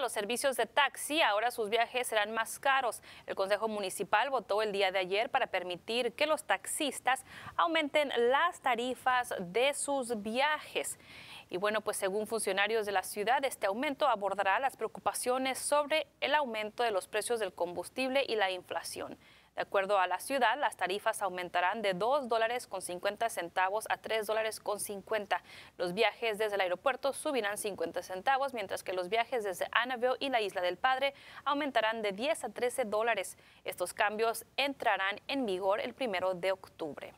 Los servicios de taxi, ahora sus viajes serán más caros. El Consejo Municipal votó el día de ayer para permitir que los taxistas aumenten las tarifas de sus viajes. Y bueno, pues según funcionarios de la ciudad, este aumento abordará las preocupaciones sobre el aumento de los precios del combustible y la inflación. De acuerdo a la ciudad, las tarifas aumentarán de 2 dólares con 50 centavos a 3 dólares con 50. Los viajes desde el aeropuerto subirán 50 centavos, mientras que los viajes desde Annabelle y la Isla del Padre aumentarán de 10 a 13 dólares. Estos cambios entrarán en vigor el primero de octubre.